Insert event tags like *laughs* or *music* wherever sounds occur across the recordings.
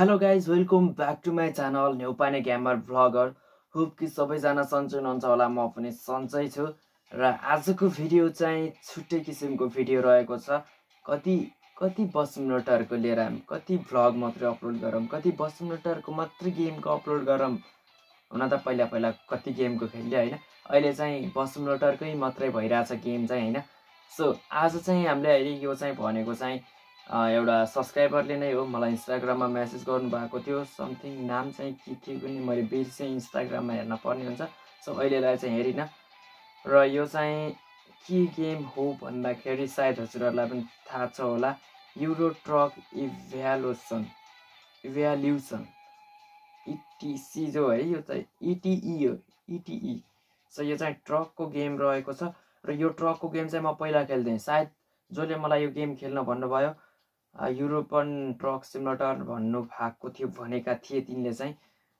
Hello guys welcome back to my channel Neupane gamer vlogger hope कि सबैजना सन्चै हुनुहुन्छ होला। म पनि सन्चै छु। र आजको भिडियो चाहिँ छुट्टै किसिमको भिडियो रहेको छ। कति कति बस मिनटहरूको लिएर हामी कति भ्लग मात्रै अपलोड गरौँ कति बस मिनटहरूको मात्रै गेमको अपलोड गरौँ हुन त पहिला पहिला कति गेमको खेल्यो होइन? अहिले चाहिँ बस मिनटरकै मात्रै भइरहेछ गेम चाहिँ होइन? सो आज चाहिँ हामीले अहिले यो चाहिँ भनेको चाहिँ एउटा सब्सक्राइबरले नै हो मलाई इन्स्टाग्राममा मेसेज गर्नुभएको थियो। समथिङ नाम चाहिँ के थियो पनि मैले बिर्सेँ इन्स्टाग्राममा हेर्न पर्ने हुन्छ। सो अहिलेलाई चाहिँ हेरिनँ। र यो चाहिँ के गेम हो भन्दाखेरि सायद हजुरहरूलाई पनि थाहा छ होला। युरो ट्रक इभ्यालोसन इभ्याल्युसन इटिसी जो है यो चाहिँ इटिई हो इटिई। सो यो चाहिँ ट्रकको गेम रहेको छ। र यो ट्रकको गेम चाहिँ म पहिला खेल्थेँ। सायद जसले मलाई यो गेम खेल्न भन्नुभयो युरोपन ट्रक सिमुलेटर भन्नु भएको थियो भनेका थिए तिनले चाहिँ।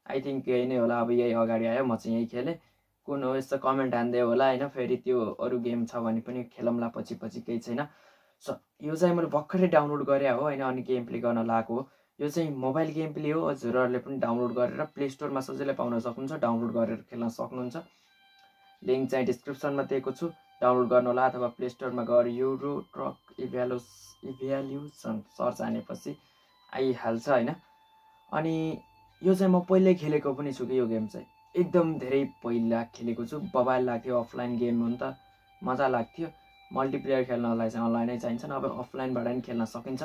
आई थिङ्क यही नै होला अब यही अगाडि आयो म चाहिँ यही खेलेँ। कुन हो यस्तो कमेन्ट हान्दै होला होइन फेरि त्यो अरू गेम छ भने पनि खेलौँला पछि पछि केही छैन। सो यो चाहिँ मैले भर्खरै डाउनलोड गरेँ हो होइन अनि गेम प्ले गर्न लगाएको हो। यो चाहिँ मोबाइल गेम प्ले हो हजुरहरूले पनि डाउनलोड गरेर प्ले स्टोरमा सजिलै पाउन सक्नुहुन्छ डाउनलोड गरेर खेल्न सक्नुहुन्छ। लिङ्क चाहिँ डिस्क्रिप्सनमा दिएको छु। डाउनलोड गर्नु होला अथवा प्ले स्टोरमा गएर युरो ट्रक इभ्यालोस इभ्याल्युसन सर्च हानेपछि आइहाल्छ होइन? अनि यो चाहिँ म पहिल्यै खेलेको पनि छु कि यो गेम चाहिँ। एकदम धेरै पहिला खेलेको छु। मोबाइल लाग्थ्यो अफलाइन गेम हो नि त मजा लाग्थ्यो। मल्टिप्लेयर खेल्नलाई चाहिँ अनलाइनै चाहिन्छ नभए अफलाइनबाट पनि खेल्न सकिन्छ।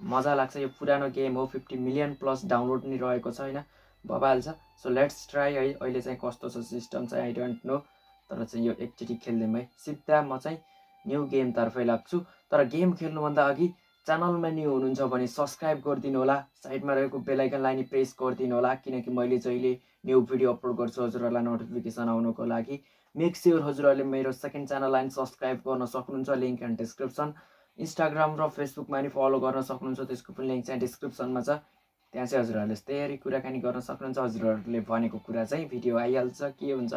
मजा लाग्छ। यो पुरानो गेम हो फिफ्टी मिलियन प्लस डाउनलोड पनि रहेको छ होइन? बबाल छ। सो लेट्स ट्राई है। अहिले चाहिँ कस्तो छ सिस्टम चाहिँ आई डोन्ट नो तर चाहिँ यो एकचोटि खेलिदिउँ है सिधा म चाहिँ न्यु गेमतर्फै लाग्छु। तर गेम खेल्नुभन्दा अघि च्यानलमा न्यू हुनुहुन्छ भने सब्सक्राइब गरिदिनु होला। साइडमा रहेको बेलायकनलाई नि प्रेस गरिदिनु होला किनकि मैले जहिले न्यू भिडियो अपलोड गर्छु हजुरहरूलाई नोटिफिकेसन आउनुको लागि। मेक स्योर हजुरहरूले मेरो सेकेन्ड च्यानललाई पनि सब्सक्राइब गर्न सक्नुहुन्छ लिङ्क एन्ड डिस्क्रिप्सन इन्स्टाग्राम र फेसबुकमा नि फलो गर्न सक्नुहुन्छ त्यसको पनि लिङ्क चाहिँ डिस्क्रिप्सनमा छ। त्यहाँ चाहिँ हजुरहरूले धेरै कुराकानी गर्न सक्नुहुन्छ। हजुरहरूले भनेको कुरा चाहिँ भिडियो आइहाल्छ के हुन्छ।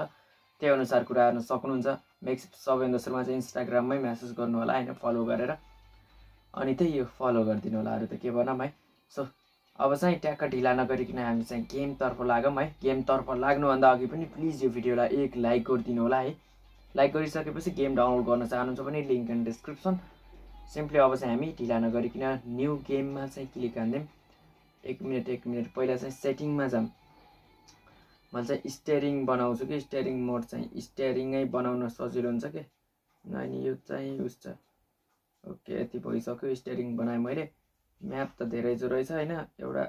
त्यही अनुसार कुरा गर्न सक्नुहुन्छ। मेक्स सबैभन्दा सुरुमा चाहिँ इन्स्टाग्राममै म्यासेज गर्नु होला होइन? फलो गरेर। अनि त्यही यो फलो गरिदिनु होला अरू त के भनौँ है। सो अब चाहिँ ट्याक्क ढिला नगरिकन हामी चाहिँ गेमतर्फ लागौँ है। गेमतर्फ लाग्नुभन्दा अघि पनि प्लिज यो भिडियोलाई एक लाइक गरिदिनु होला है। लाइक गरिसकेपछि गेम डाउनलोड गर्न चाहनुहुन्छ भने लिङ्क एन्ड डिस्क्रिप्सन सिम्पली अब चाहिँ हामी ढिला नगरिकन न्यू गेममा चाहिँ क्लिक हानिदिउँ एक मिनट एक मिनट पहिला चाहिँ सेटिङमा जाऊँ। मैले चाहिँ स्टेरिङ बनाउँछु कि? स्टेरिङ मोड चाहिँ स्टेरिङै बनाउन सजिलो हुन्छ कि? अनि यो चाहिँ उस छ। ओके यति भइसक्यो स्टेरिङ बनाएँ मैले। म्याप त धेरै जो रहेछ होइन एउटा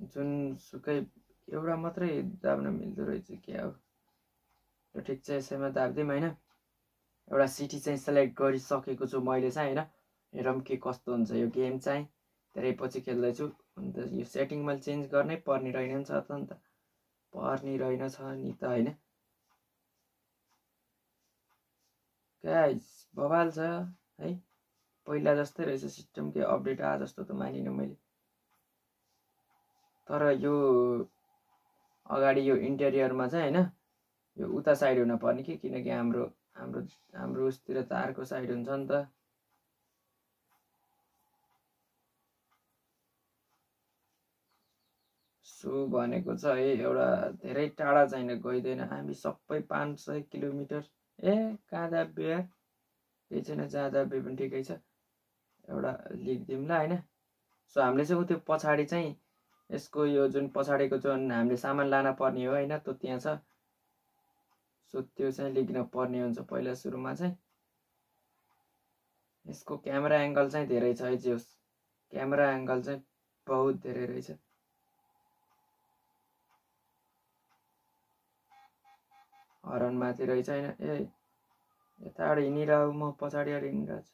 जुनसुकै एउटा मात्रै दाब्न मिल्दो रहेछ क्या हो ठिक छ यसैमा दाबिदिउँ होइन। एउटा सिटी चाहिँ सेलेक्ट गरिसकेको छु मैले चाहिँ होइन। हेरौँ के कस्तो हुन्छ यो गेम चाहिँ। धेरै पछि खेल्दैछु। अन्त यो सेटिङ मैले चेन्ज गर्नै पर्ने रहेन नि छ त अन्त। पर्ने रहेनछ नि त होइन। गाइस बवाल छ है? पहिला जस्तै रहेछ सिस्टम के अपडेट आए जस्तो त मानिनँ मैले। तर यो अगाडि यो इन्टेरियरमा चाहिँ होइन यो उता साइड हुन पर्ने कि? किनकि हाम्रो हाम्रो हाम्रो उसतिर त अर्को साइड हुन्छ नि त। सो भनेको छ है एउटा धेरै टाढा चाहिँ गइँदैन। हामी सबै पाँच सय किलोमिटर ए कहाँ बिहा केही छैन जाँदा बे पनि ठिकै छ। एउटा लेखिदिउँला होइन। सो हामीले चाहिँ त्यो पछाडि चाहिँ यसको यो जुन पछाडिको जुन हामीले सामान लान पर्ने हो होइन त्यो त्यहाँ छ। सो त्यो चाहिँ लेख्न पर्ने हुन्छ पहिला सुरुमा चाहिँ। यसको क्यामेरा एङ्गल चाहिँ धेरै छ है जे क्यामेरा एङ्गल चाहिँ बहुत धेरै रहेछ। हरन माथि रहेछ होइन। ए यताबाट हिँडिरहेको म पछाडिबाट हिँडिरहेको छु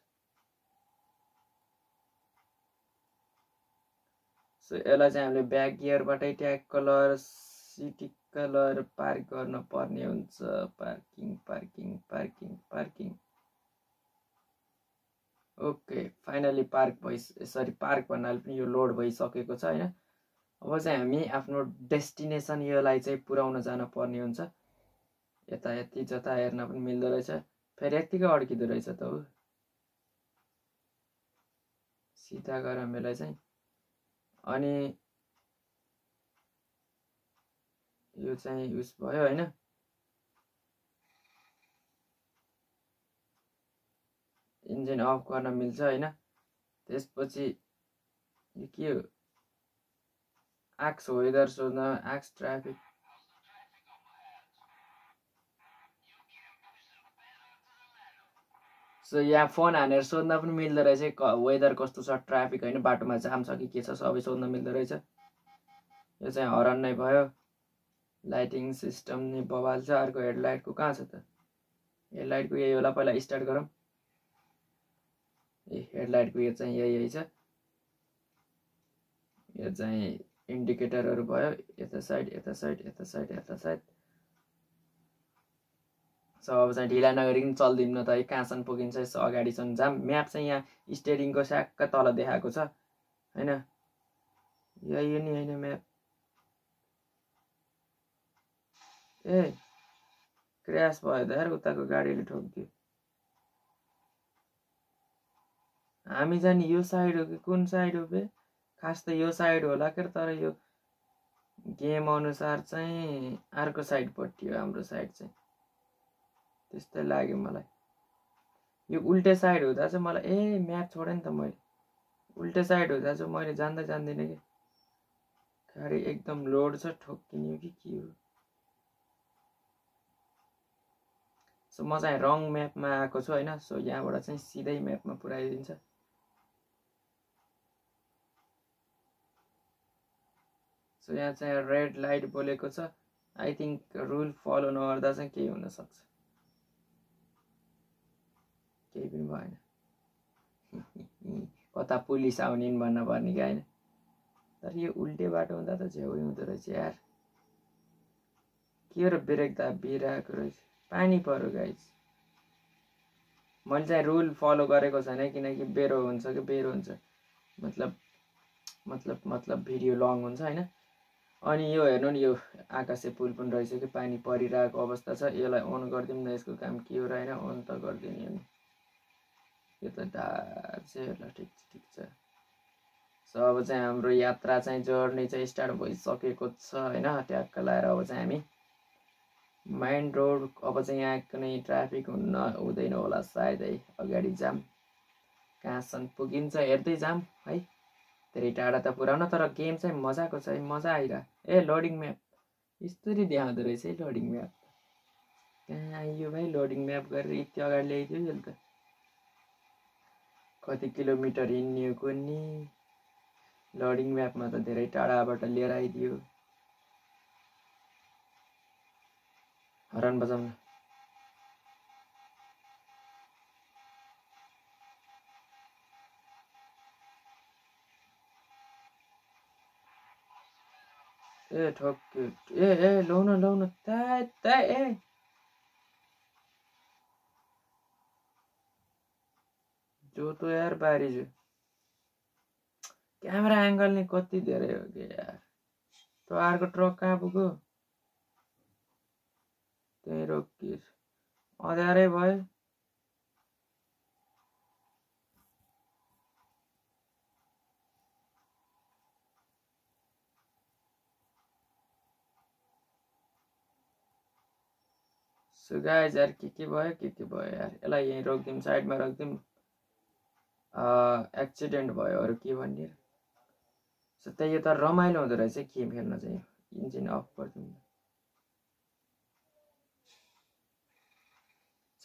सो यसलाई चाहिँ हामीले ब्याक गियरबाटै ट्याग कलर सिटिक्क लगेर पार्क गर्न पर्ने हुन्छ। Parking parking parking parking. Okay finally park भइ सरी पार्क भन्नाले पनि यो लोड भइसकेको छ होइन? अब चाहिँ हामी आफ्नो डेस्टिनेसन योलाई चाहिँ पुऱ्याउन जान पर्ने हुन्छ। यता यति जता हेर्न पनि मिल्दो रहेछ। फेरि यत्तिकै अड्किँदो रहेछ त हो। सिधा गएर चाहिँ अनि यो चाहिँ उस भयो होइन। इन्जिन अफ गर्न मिल्छ होइन। त्यसपछि यो के हो? आक्स वेदर सोध्न आक्स ट्राफिक सो यहाँ फोन हानेर सोध्न पनि मिल्दो रहेछ। वेदर कस्तो छ ट्राफिक होइन बाटोमा जाम छ कि के छ सबै सोध्न मिल्दो रहेछ। यो चाहिँ हरन नै भयो। लाइटिङ सिस्टम नि बवाल छ। अर्को हेडलाइटको कहाँ छ त? हेडलाइटको यही होला। पहिला स्टार्ट गरौँ। ए हेडलाइटको यो चाहिँ यही यही छ। यो चाहिँ इन्डिकेटरहरू भयो। यता साइड यता साइड यता साइड यता साइड सो अब चाहिँ ढिला नगरिकन चल्दिउँ न त है कहाँसम्म पुगिन्छ यसो अगाडिसम्म जाम। म्याप चाहिँ यहाँ स्टेरिङको स्याक्क तल देखाएको छ होइन? यही नि होइन म्याप। ए क्रास भयो त यार उताको गाडीले ठोकिदियो हामी जाने यो साइड हो कि कुन साइड हो बे? खास त यो साइड होला के तर यो गेम अनुसार चाहिँ अर्को साइडपट्टि हो हाम्रो साइड चाहिँ। त्यस्तै लाग्यो मलाई। यो उल्टे साइड हुँदा चाहिँ मलाई ए म्याप छोडेँ नि त मैले। उल्टे साइड हुँदा चाहिँ मैले जान्दै जान्दिनँ कि? गाडी एकदम लोड छ ठोक्किने कि के हो? सो म चाहिँ रङ म्यापमा आएको छु होइन? सो यहाँबाट चाहिँ सिधै म्यापमा पुऱ्याइदिन्छ। सो यहाँ चाहिँ रेड लाइट बोलेको छ। आई थिङ्क रुल फलो नगर्दा चाहिँ केही हुनसक्छ। केही पनि भएन। *laughs* कता पुलिस आउने भन्न पर्ने कि होइन? तर यो उल्टे बाटो हुँदा त झ्याउै हुँदो रहेछ यार। के र ब्रेक त बिराएको रहेछ। पानी पऱ्यो गाइज मैले चाहिँ रुल फलो गरेको छैन किनकि बेरो हुन्छ कि बेरो हुन्छ। मतलब मतलब मतलब भिडियो लङ हुन्छ होइन? अनि यो हेर्नु नि यो आकाशे पुल पनि रहेछ कि पानी परिरहेको अवस्था छ। यसलाई अन गरिदिउँ न यसको काम के हो र होइन? अन त गरिदिने यो त चाहिँ ल ठिक ठिक छ। सो अब चाहिँ हाम्रो यात्रा चाहिँ जर्नी चाहिँ स्टार्ट भइसकेको छ होइन? ट्याक्क लगाएर अब चाहिँ हामी मेन रोड अब चाहिँ यहाँ कुनै ट्राफिक हुन्न हुँदैन होला सायदै अगाडि जाम। कहाँसम्म पुगिन्छ हेर्दै जाम है? धेरै टाढा त पुऱ्याउन तर गेम चाहिँ मजाको छ है? मजा आइरह। ए लोडिङ म्याप यस्तरी देखाउँदो रहेछ है लोडिङ म्याप कहाँ आइयो भाइ? लोडिङ म्याप गरेर यति अगाडि ल्याइदियो यसले त। कति किलोमिटर हिँड्ने कुन्नी लोडिङ म्यापमा त धेरै टाढाबाट लिएर आइदियो। हरान बजाउन। ए ठोक्यो। ए ए लौ न लौ न। त्यहाँ ए। जो तो यार बारी जो। क्यामेरा एङ्गल नै कति धेरै हो कि यार? त्यो अर्को ट्रक कहाँ पुग्यो? त्यहीँ रोकिएछ अँध्यारै भयो। सो गाइज यार के के भयो? के के भयो यार? यसलाई यहीँ रोकिदिउँ साइडमा रोकिदिउँ। एक्सिडेन्ट भयो अरू के भन्ने? सो त्यही त रमाइलो हुँदो रहेछ गेम खेल्न चाहिँ। इन्जिन अफ गरिदिउँ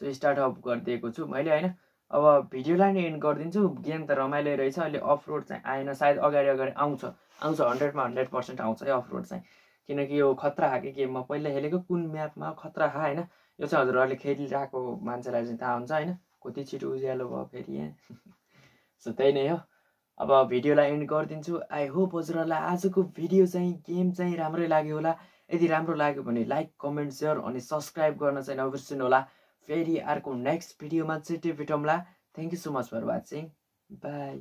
सो स्टार्ट अफ गरिदिएको छु मैले होइन? अब भिडियोलाई नै एन्ड गरिदिन्छु। गेम त रमाइलो रहेछ। अहिले अफ रोड चाहिँ आएन। सायद अगाडि अगाडि आउँछ। आउँछ हन्ड्रेडमा हन्ड्रेड पर्सेन्ट आउँछ है अफ रोड चाहिँ। किनकि यो खतरा खाएको गेममा पहिला खेलेको कुन म्यापमा खतरा खा होइन? यो चाहिँ हजुरहरूले खेलिरहेको मान्छेलाई चाहिँ थाहा हुन्छ होइन? कति छिटो उज्यालो भयो फेरि यहाँ। सो त्यही नै हो। अब भिडियोलाई एन्ड गरिदिन्छु। आई होप हजुरहरूलाई आजको भिडियो चाहिँ गेम चाहिँ राम्रै लाग्यो होला। यदि राम्रो लाग्यो भने लाइक कमेन्ट सेयर अनि सब्सक्राइब गर्न चाहिँ नबिर्सिनु होला। फेरि अर्को नेक्स्ट भिडियोमा चाहिँ भेटौँला thank you so much for watching bye